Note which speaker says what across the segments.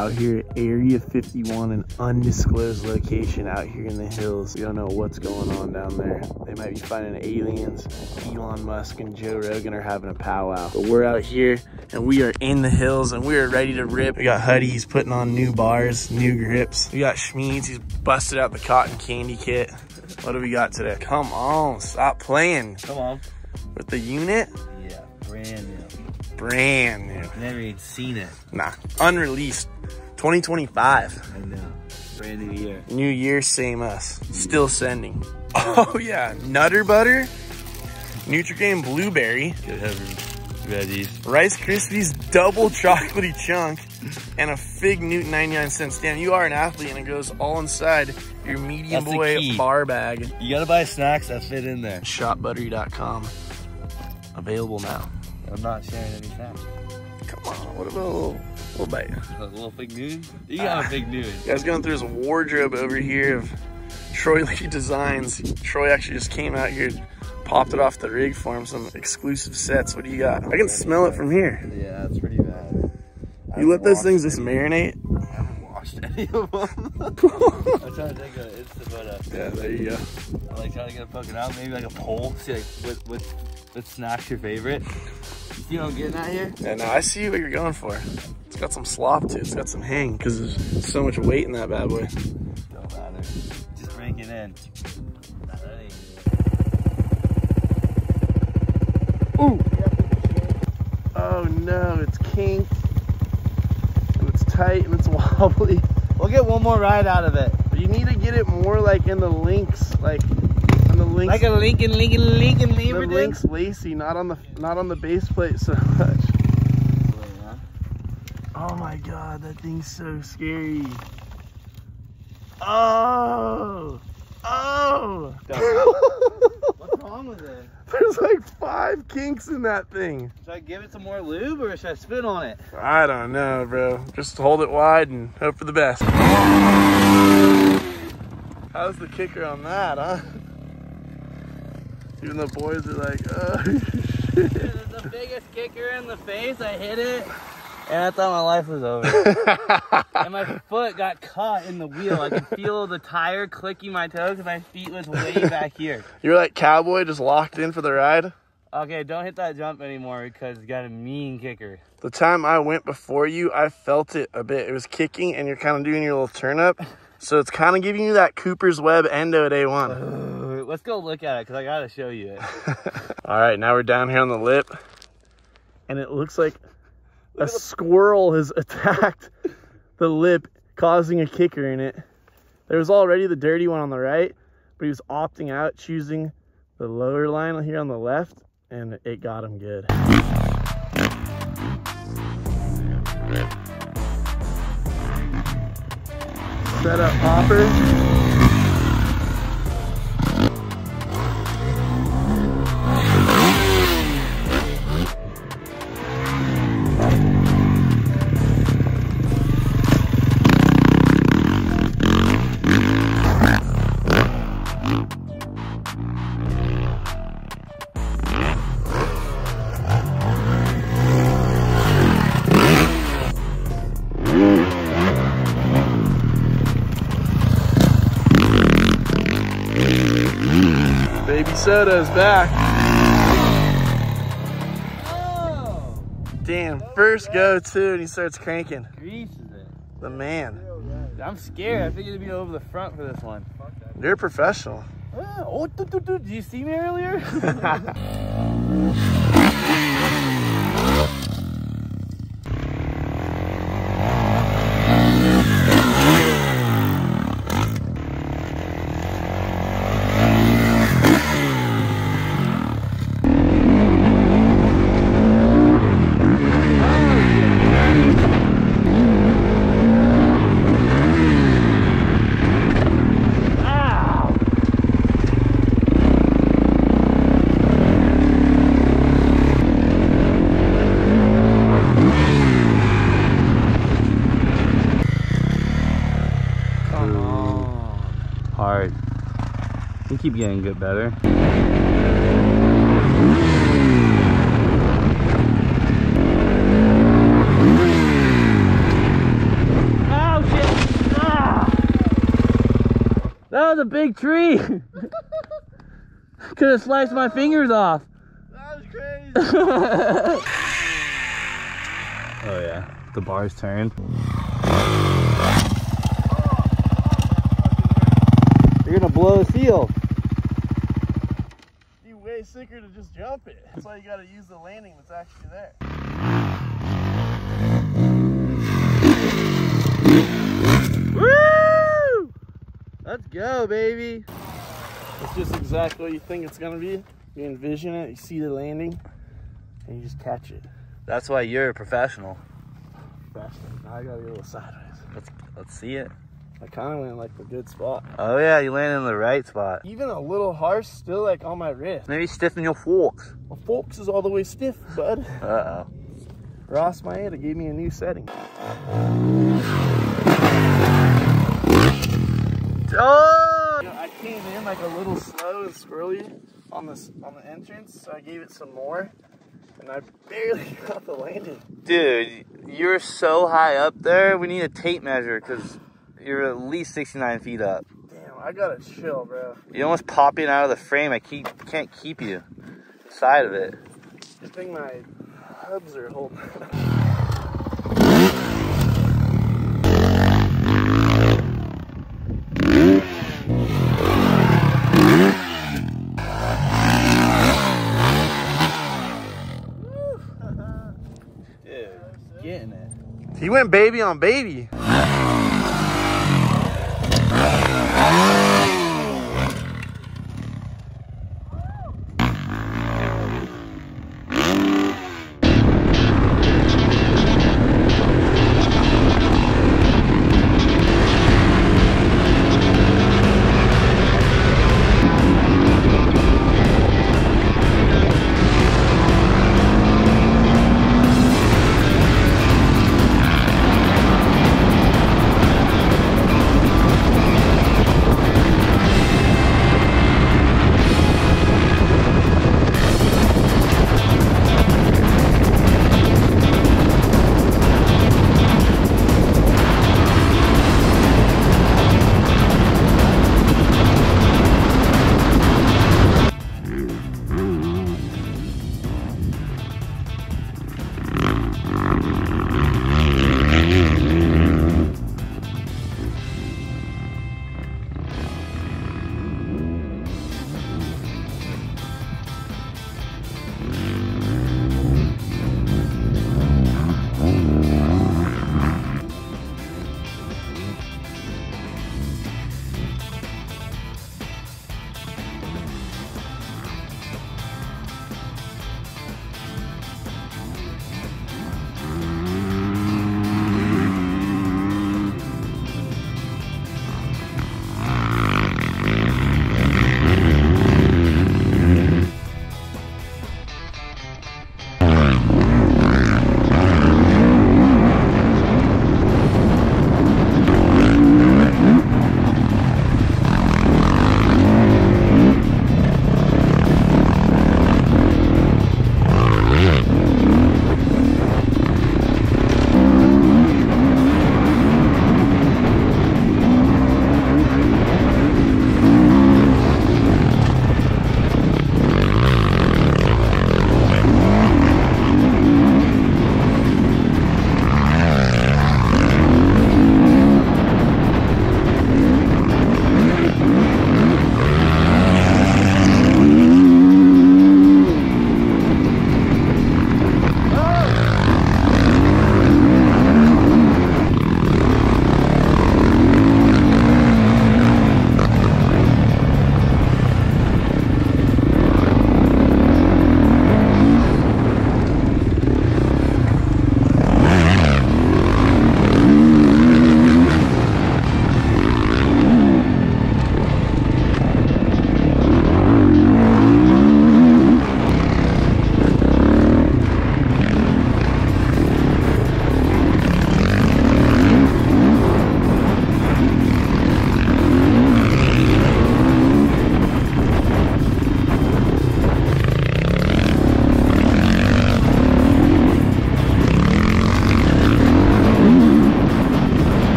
Speaker 1: out here at Area 51, an undisclosed location out here in the hills. We don't know what's going on down there. They might be finding aliens. Elon Musk and Joe Rogan are having a powwow. But we're out here and we are in the hills and we are ready to rip. We got Huddy, he's putting on new bars, new grips. We got Schmeeds, he's busted out the cotton candy kit. What do we got today? Come on, stop playing.
Speaker 2: Come on.
Speaker 1: With the unit?
Speaker 2: Yeah, brand new.
Speaker 1: Brand new.
Speaker 2: Never even seen it.
Speaker 1: Nah, unreleased. 2025.
Speaker 2: I know. Brand new year.
Speaker 1: New year, same us. Still sending. Oh yeah, Nutter Butter, Nutrigrain Blueberry,
Speaker 2: Good heavy veggies.
Speaker 1: Rice Krispies Double Chocolatey Chunk, and a Fig Newton 99 cents. Damn, you are an athlete and it goes all inside your medium
Speaker 2: That's
Speaker 1: boy bar bag.
Speaker 2: You gotta buy snacks that fit in there.
Speaker 1: Shopbuttery.com. Available now.
Speaker 2: I'm not sharing any snacks.
Speaker 1: Come on, what about a little, bite?
Speaker 2: A little fig Newton? You ah. got a fig Newton.
Speaker 1: Guys going through his wardrobe over here of Troy Lee Designs. Troy actually just came out here, popped it off the rig for him, some exclusive sets. What do you got? I can smell it from here.
Speaker 2: Yeah, that's pretty bad.
Speaker 1: You let those things just marinate?
Speaker 2: I haven't washed any of them. I'm trying to take a Insta photo.
Speaker 1: Yeah, there you go.
Speaker 2: I like trying to get a poking out, maybe like a poll. See like what what what snack's your favorite? You see what I'm getting at here?
Speaker 1: Yeah, no, I see what you're going for. It's got some slop to it. It's got some hang because there's so much weight in that bad boy.
Speaker 2: Don't matter. Just break it in.
Speaker 1: Ooh. Oh no, it's kinked. And it's tight and it's wobbly.
Speaker 2: We'll get one more ride out of it.
Speaker 1: But you need to get it more like in the links, like on the links.
Speaker 2: Like a Lincoln, Lincoln, Lincoln
Speaker 1: the links lacy, not on the not on the base plate so much. Oh my god, that thing's so scary. Oh, oh.
Speaker 2: What's wrong with it?
Speaker 1: There's like five kinks in that thing.
Speaker 2: Should I give it some more lube or should I spit on it?
Speaker 1: I don't know, bro. Just hold it wide and hope for the best. How's the kicker on that, huh? Even the boys are like, oh, shit.
Speaker 2: the biggest kicker in the face. I hit it. And I thought my life was over. and my foot got caught in the wheel. I could feel the tire clicking my toes and my feet was way back here.
Speaker 1: You're like cowboy just locked in for the ride.
Speaker 2: Okay, don't hit that jump anymore because it's got a mean kicker.
Speaker 1: The time I went before you, I felt it a bit. It was kicking and you're kind of doing your little turn up. So it's kind of giving you that Cooper's Webb Endo A1.
Speaker 2: Uh, let's go look at it because I got to show you it.
Speaker 1: All right, now we're down here on the lip. And it looks like a squirrel has attacked the lip, causing a kicker in it. There was already the dirty one on the right, but he was opting out, choosing the lower line here on the left, and it got him good. Set up popper. Soda's back.
Speaker 2: Oh!
Speaker 1: Damn, first go too, and he starts cranking.
Speaker 2: Greases it.
Speaker 1: The man.
Speaker 2: I'm scared. I figured it'd be over the front for this one.
Speaker 1: You're a professional.
Speaker 2: Ah, oh, did you see me earlier? getting get better. Oh shit! Ah! That was a big tree! Could have sliced my fingers off.
Speaker 1: That was crazy.
Speaker 2: oh yeah, the bar's turned. You're gonna blow the seal.
Speaker 1: Way sicker to just jump it. That's why you gotta use the landing that's actually there.
Speaker 2: Woo! Let's go, baby.
Speaker 1: It's just exactly what you think it's gonna be. You envision it, you see the landing, and you just catch it.
Speaker 2: That's why you're a professional.
Speaker 1: Faster. Now I gotta go sideways.
Speaker 2: Let's let's see it.
Speaker 1: I kind of went like a good spot.
Speaker 2: Oh yeah, you landed in the right spot.
Speaker 1: Even a little harsh, still like on my wrist.
Speaker 2: Maybe stiffen your forks.
Speaker 1: My forks is all the way stiff, bud.
Speaker 2: Uh oh.
Speaker 1: Ross Maeda gave me a new setting.
Speaker 2: Oh!
Speaker 1: You know, I came in like a little slow and squirrely on this on the entrance, so I gave it some more, and I barely got the landing.
Speaker 2: Dude, you're so high up there. We need a tape measure because you're at least 69 feet up.
Speaker 1: Damn, I gotta chill, bro.
Speaker 2: You're almost popping out of the frame. I keep can't keep you inside of it.
Speaker 1: I think my hubs are holding.
Speaker 2: Dude, getting it.
Speaker 1: He went baby on baby. Ah!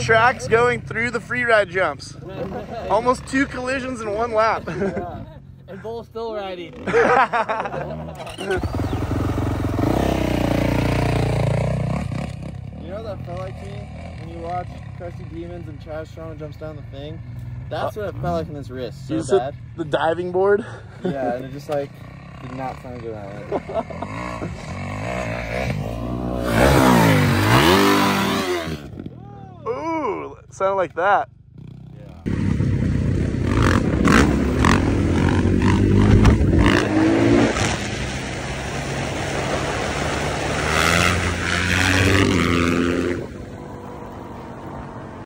Speaker 1: Tracks going through the free ride jumps. Almost two collisions in one lap.
Speaker 3: And both still riding.
Speaker 2: You know what that felt like to me? When you watch Crusty Demons and Chaz Strong jumps down the thing? That's what it felt like in this wrist. So
Speaker 1: You said
Speaker 2: bad.
Speaker 1: the diving board.
Speaker 2: Yeah, and it just like did not sound good on it.
Speaker 1: Ooh, sounded like that.